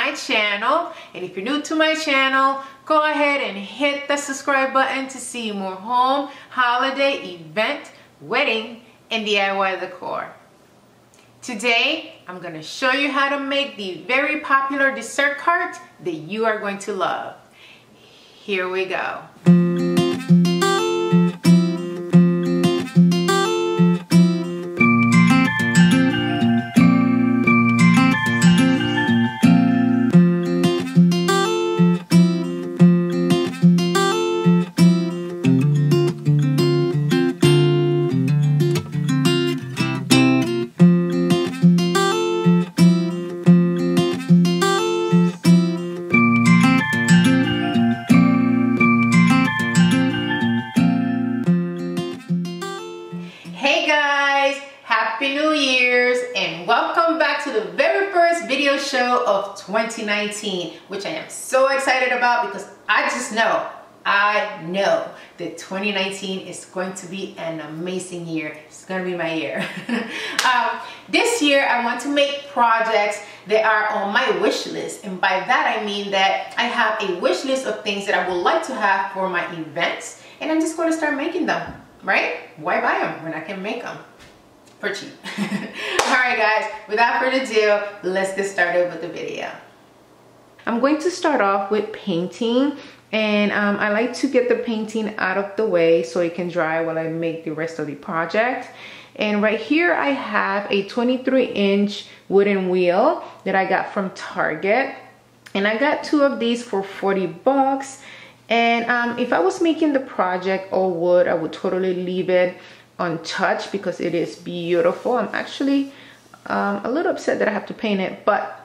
my channel. And if you're new to my channel go ahead and hit the subscribe button to see more home holiday event wedding and DIY decor. Today I'm to show you how to make the very popular dessert cart that you are going to love. Here we go 2019 which I am so excited about because I just know, I know that 2019 is going to be an amazing year. It's to be my year. um, this year I want to make projects that are on my wish list and by that I mean that I have a wish list of things that I would like to have for my events and I'm just going to start making them right? Why buy them when I can make them for cheap? All right, guys, without further ado, let's get started with the video. I'm going to start off with painting and um, I like to get the painting out of the way so it can dry while I make the rest of the project. And right here I have a 23 inch wooden wheel that I got from Target. And I got two of these for 40 bucks and um, if I was making the project all wood, I would totally leave it untouched because it is beautiful. I'm actually um, a little upset that I have to paint it, but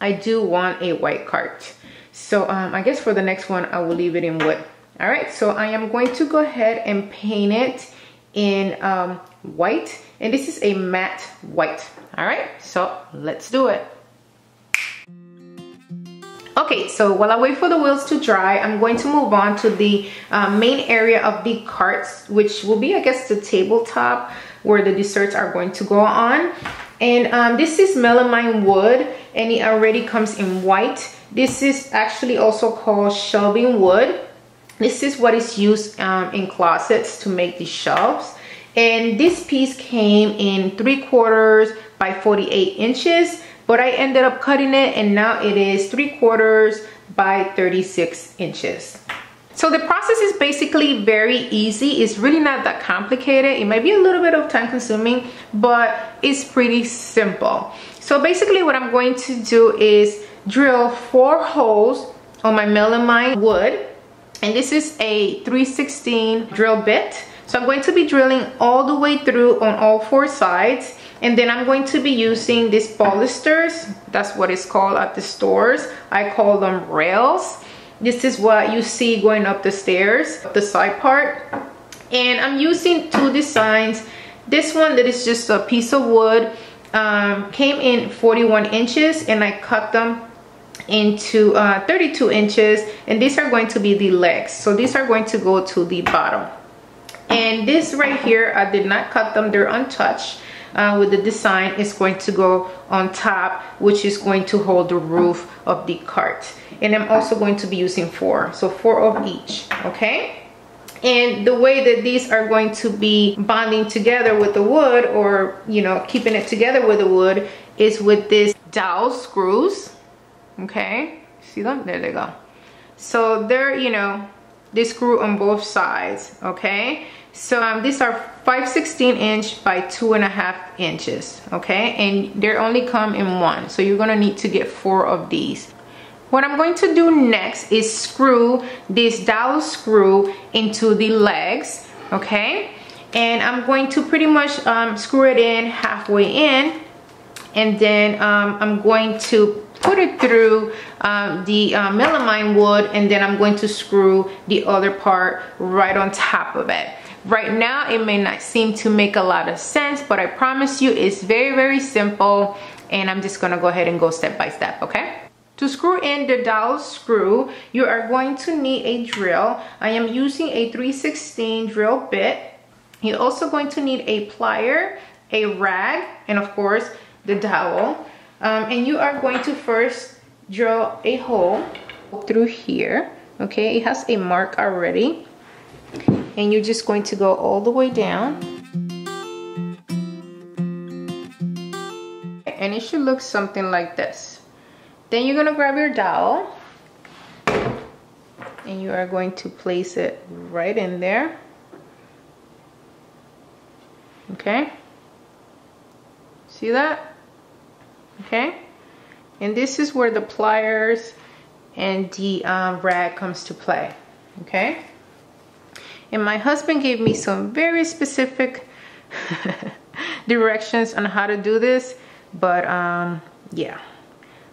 I do want a white cart. So um, I guess for the next one, I will leave it in wood. All right, so I am going to go ahead and paint it in um, white. And this is a matte white. All right, so let's do it. Okay, so while I wait for the wheels to dry, I'm going to move on to the uh, main area of the carts, which will be, I guess, the tabletop where the desserts are going to go on. And um, this is melamine wood, and it already comes in white. This is actually also called shelving wood. This is what is used um, in closets to make the shelves. And this piece came in 3 quarters by 48 inches but I ended up cutting it and now it is 3 quarters by 36 inches. So the process is basically very easy. It's really not that complicated. It might be a little bit of time consuming, but it's pretty simple. So basically what I'm going to do is drill four holes on my melamine wood. And this is a 316 drill bit. So I'm going to be drilling all the way through on all four sides and then I'm going to be using these balusters. That's what it's called at the stores. I call them rails. This is what you see going up the stairs, the side part. And I'm using two designs. This one that is just a piece of wood um, came in 41 inches and I cut them into uh, 32 inches and these are going to be the legs so these are going to go to the bottom and this right here I did not cut them they're untouched uh, with the design is going to go on top which is going to hold the roof of the cart. And I'm also going to be using four so four of each okay? And the way that these are going to be bonding together with the wood or you know keeping it together with the wood is with this dowel screws okay? See them there they go. So they're you know they screw on both sides okay so um, these are 5 16 inch by two and a half inches okay? And they only come in one so you're gonna need to get four of these. What I'm going to do next is screw this dowel screw into the legs okay? And I'm going to pretty much um, screw it in halfway in and then um, I'm going to put it through um, the uh, melamine wood and then I'm going to screw the other part right on top of it Right now, it may not seem to make a lot of sense, but I promise you it's very, very simple. And I'm just gonna go ahead and go step by step, okay? To screw in the dowel screw, you are going to need a drill. I am using a 316 drill bit. You're also going to need a plier, a rag, and of course, the dowel. Um, and you are going to first drill a hole through here. Okay, it has a mark already. And you're just going to go all the way down. And it should look something like this. Then you're gonna grab your dowel. And you are going to place it right in there. Okay? See that? Okay? And this is where the pliers and the um, rag comes to play. Okay and my husband gave me some very specific directions on how to do this but um, yeah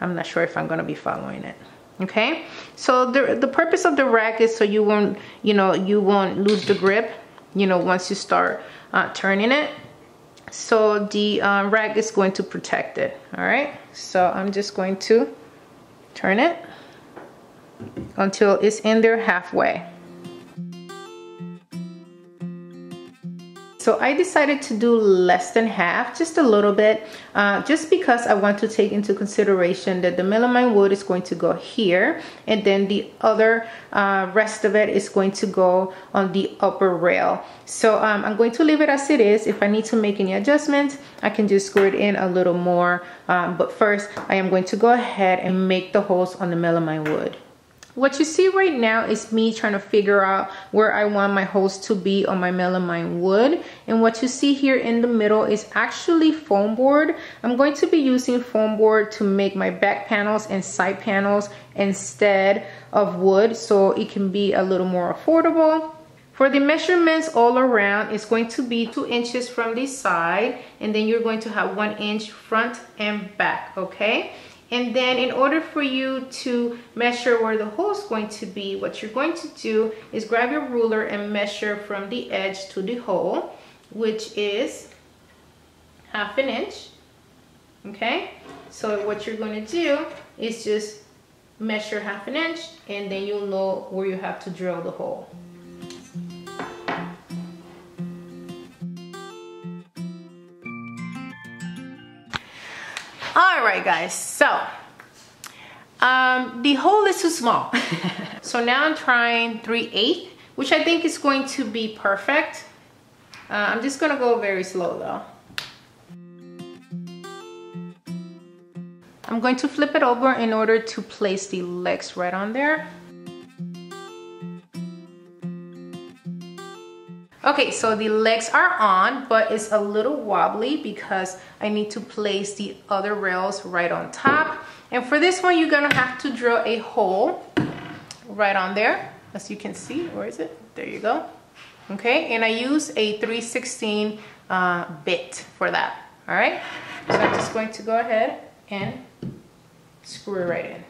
I'm not sure if I'm gonna be following it okay? So the the purpose of the rack is so you won't you know you won't lose the grip you know once you start uh, turning it. So the um, rack is going to protect it all right? So I'm just going to turn it until it's in there halfway So I decided to do less than half, just a little bit, uh, just because I want to take into consideration that the melamine wood is going to go here and then the other uh, rest of it is going to go on the upper rail. So um, I'm going to leave it as it is. If I need to make any adjustments, I can just screw it in a little more. Um, but first, I am going to go ahead and make the holes on the melamine wood. What you see right now is me trying to figure out where I want my holes to be on my melamine wood. And what you see here in the middle is actually foam board. I'm going to be using foam board to make my back panels and side panels instead of wood so it can be a little more affordable. For the measurements all around, it's going to be two inches from the side and then you're going to have one inch front and back, okay? And then in order for you to measure where the hole is going to be, what you're going to do is grab your ruler and measure from the edge to the hole, which is half an inch. Okay, so what you're going to do is just measure half an inch and then you'll know where you have to drill the hole. All right guys so um, the hole is too small. So now I'm trying 3 8 which I think is going to be perfect. Uh, I'm just gonna go very slow though. I'm going to flip it over in order to place the legs right on there Okay, so the legs are on, but it's a little wobbly because I need to place the other rails right on top. And for this one, you're gonna have to drill a hole right on there, as you can see. Where is it? There you go. Okay, and I use a 316 uh, bit for that, all right? So I'm just going to go ahead and screw it right in.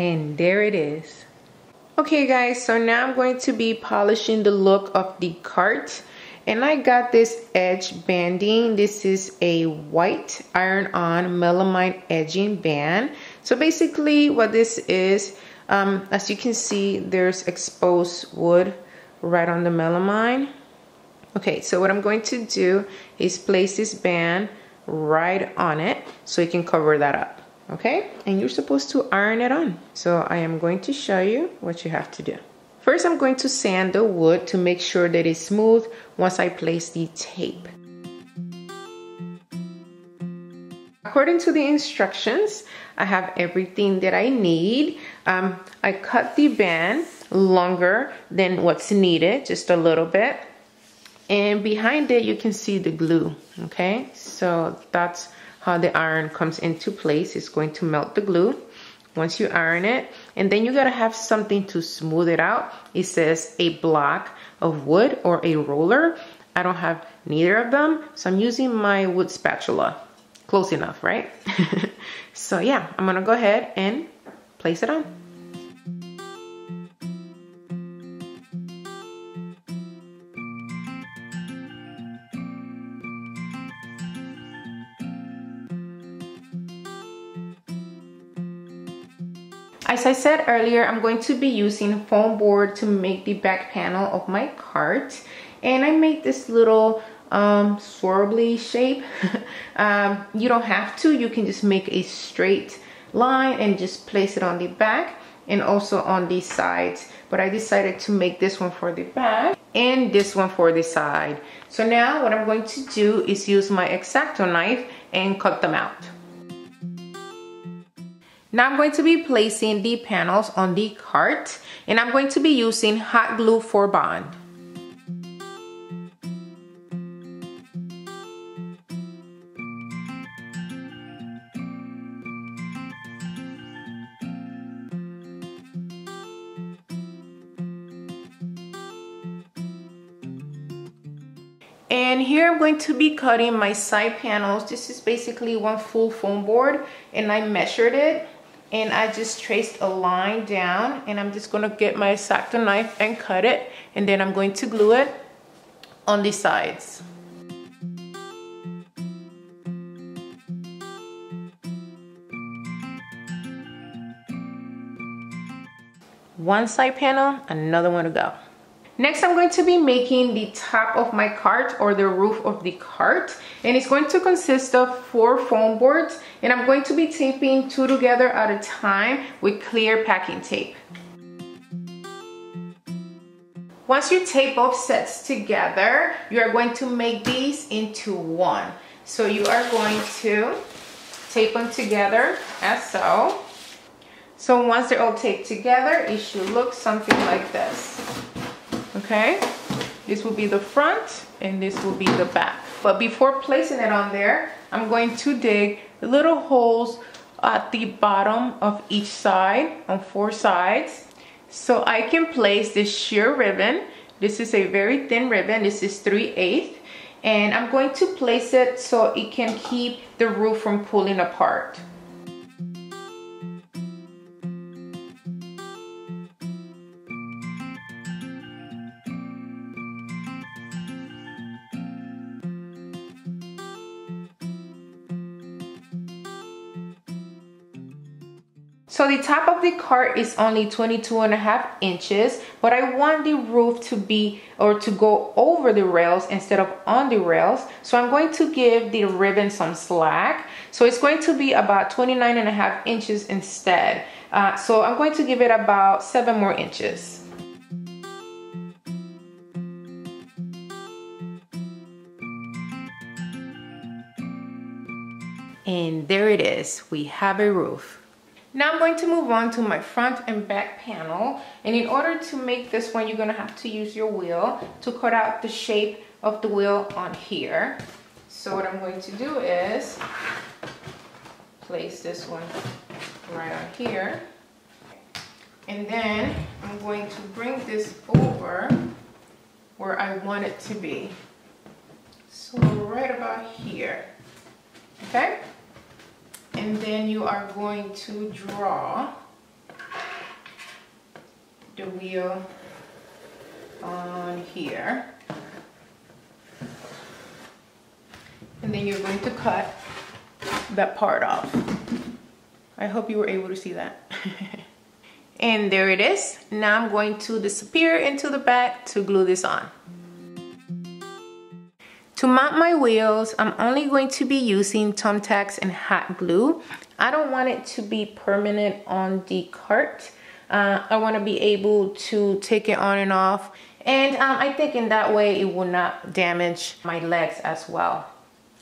And there it is. Okay guys, so now I'm going to be polishing the look of the cart. And I got this edge banding. This is a white iron-on melamine edging band. So basically what this is, um, as you can see, there's exposed wood right on the melamine. Okay, so what I'm going to do is place this band right on it so it can cover that up okay? And you're supposed to iron it on. So I am going to show you what you have to do. First, I'm going to sand the wood to make sure that it's smooth once I place the tape. According to the instructions, I have everything that I need. Um, I cut the band longer than what's needed, just a little bit. And behind it, you can see the glue, okay? So that's how the iron comes into place. It's going to melt the glue once you iron it. And then you gotta have something to smooth it out. It says a block of wood or a roller. I don't have neither of them, so I'm using my wood spatula. Close enough, right? so yeah, I'm gonna go ahead and place it on. I said earlier, I'm going to be using foam board to make the back panel of my cart. And I made this little um, swirly shape. um, you don't have to, you can just make a straight line and just place it on the back and also on the sides. But I decided to make this one for the back and this one for the side. So now what I'm going to do is use my X-Acto knife and cut them out. Now I'm going to be placing the panels on the cart and I'm going to be using hot glue for bond. And here I'm going to be cutting my side panels. This is basically one full foam board and I measured it and I just traced a line down and I'm just gonna get my X-Acto knife and cut it and then I'm going to glue it on the sides. One side panel, another one to go. Next, I'm going to be making the top of my cart or the roof of the cart. And it's going to consist of four foam boards. And I'm going to be taping two together at a time with clear packing tape. Once you tape both sets together, you are going to make these into one. So you are going to tape them together as so. So once they're all taped together, it should look something like this okay? This will be the front and this will be the back. But before placing it on there I'm going to dig little holes at the bottom of each side on four sides. So I can place this sheer ribbon. This is a very thin ribbon. This is 3 8 and I'm going to place it so it can keep the roof from pulling apart So the top of the cart is only 22 and a half inches, but I want the roof to be or to go over the rails instead of on the rails. So I'm going to give the ribbon some slack. So it's going to be about 29 and a half inches instead. Uh, so I'm going to give it about seven more inches. And there it is, we have a roof. Now I'm going to move on to my front and back panel. And in order to make this one, you're gonna have to use your wheel to cut out the shape of the wheel on here. So what I'm going to do is place this one right on here. And then I'm going to bring this over where I want it to be. So right about here, okay? And then you are going to draw the wheel on here. And then you're going to cut that part off. I hope you were able to see that. And there it is. Now I'm going to disappear into the back to glue this on to mount my wheels, I'm only going to be using thumbtacks and hot glue. I don't want it to be permanent on the cart. Uh, I want to be able to take it on and off. And um, I think in that way it will not damage my legs as well.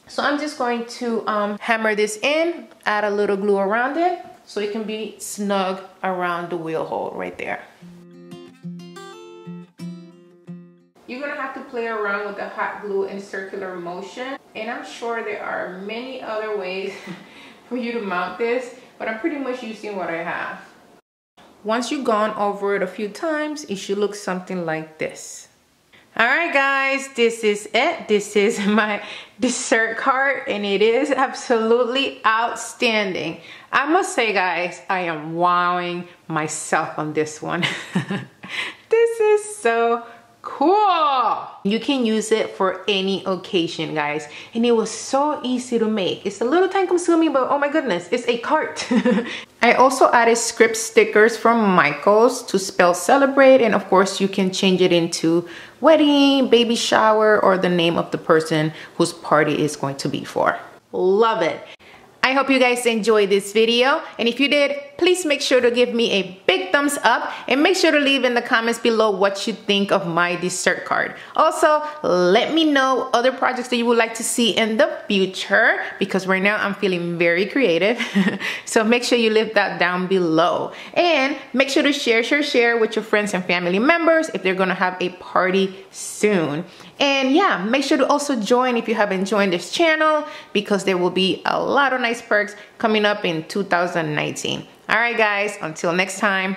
So I'm just going to um, hammer this in, add a little glue around it so it can be snug around the wheel hole right there. Play around with the hot glue in circular motion. And I'm sure there are many other ways for you to mount this, but I'm pretty much using what I have. Once you've gone over it a few times, it should look something like this. All right, guys, this is it. This is my dessert cart, and it is absolutely outstanding. I must say, guys, I am wowing myself on this one. this is so cool. You can use it for any occasion guys. And it was so easy to make. It's a little time consuming but oh my goodness it's a cart. I also added script stickers from Michaels to spell celebrate. And of course you can change it into wedding, baby shower, or the name of the person whose party is going to be for. Love it. I hope you guys enjoyed this video and if you did, please make sure to give me a big thumbs up and make sure to leave in the comments below what you think of my dessert card. Also, let me know other projects that you would like to see in the future because right now I'm feeling very creative. so make sure you leave that down below and make sure to share, share, share with your friends and family members if they're gonna have a party soon. And yeah, make sure to also join if you haven't joined this channel because there will be a lot of nice perks coming up in 2019. All right, guys, until next time,